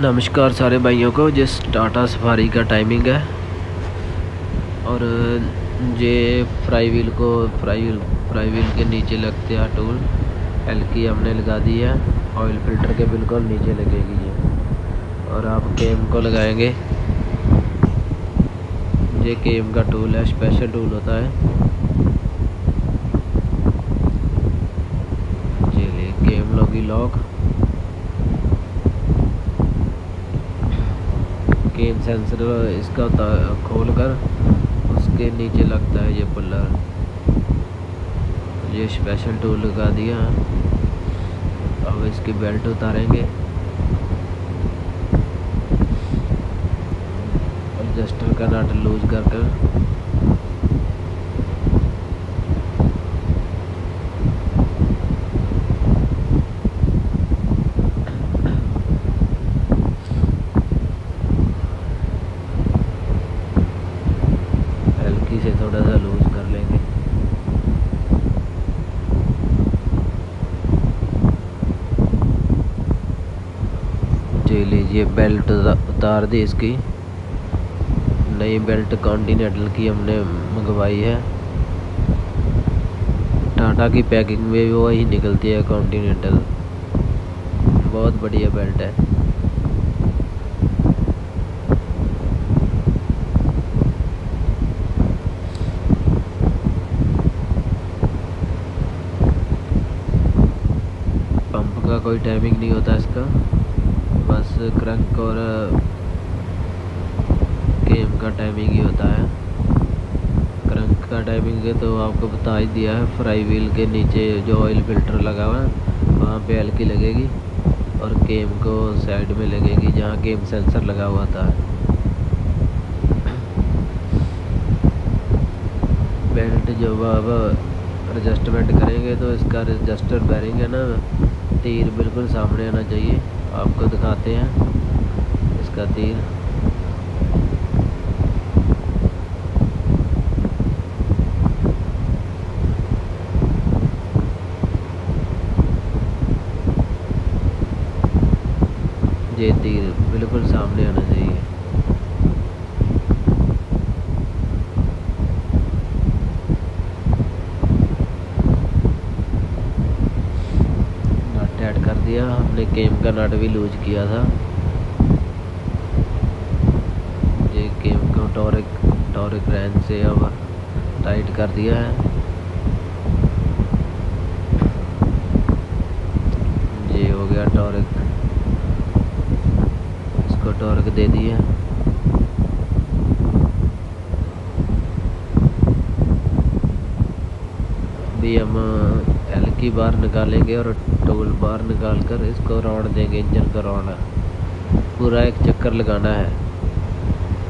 नमस्कार सारे भाइयों को, जिस टाटा सफारी का टाइमिंग है, और ये फ्राई व्हील को फ्राई व्हील फ्राई व्हील के नीचे लगते हैं टूल एल की हमने लगा दी है ऑयल फ़िल्टर के बिल्कुल नीचे लगेगी ये। और आप केम को लगाएँगे, ये केम का टूल है स्पेशल टूल होता है। चलिए केम लोगी लॉक केन सेंसर इसका खोल कर उसके नीचे लगता है ये पुलर ये स्पेशल टूल लगा दिया। अब इसकी बेल्ट उतारेंगे। एडजस्टर का नट लूज कर कर से थोड़ा सा लूज कर लेंगे। जी लीजिए बेल्ट उतार दी इसकी। नई बेल्ट कॉन्टीनेंटल की हमने मंगवाई है। टाटा की पैकिंग में भी वही निकलती है कॉन्टीनेंटल। बहुत बढ़िया बेल्ट है। का कोई टाइमिंग नहीं होता इसका। बस क्रंक और गेम का टाइमिंग ही होता है। क्रंक का टाइमिंग है तो आपको बता ही दिया है फ्राई व्हील के नीचे जो ऑयल फ़िल्टर लगा हुआ है, वहाँ पे हल्की लगेगी और गेम को साइड में लगेगी जहाँ गेम सेंसर लगा हुआ था। बेल्ट जो अब एडजस्टमेंट करेंगे तो इसका रजिस्टर बैरिंग है ना तीर बिल्कुल सामने आना चाहिए। आपको दिखाते हैं इसका तीर। ये तीर बिल्कुल सामने आना चाहिए ऐड कर दिया हमने केम का नट भी लूज किया था। ये केम को टॉरिक टॉरिक रैन से अब टाइट कर दिया है। ये हो गया टॉरिक इसको टॉरिक दे दिया। भी हम एल की बार निकालेंगे और टोल बाहर निकाल कर इसको राउंड देंगे, इंजन का राउंड पूरा एक चक्कर लगाना है।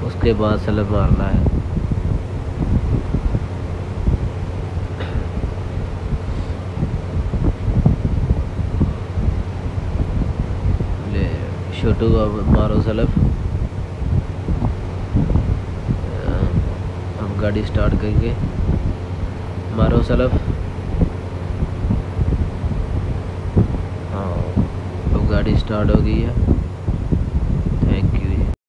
उसके बाद सलब मारना है। छोटू मारो सलब हम गाड़ी स्टार्ट करेंगे। मारो सलफ गाड़ी स्टार्ट हो गई है।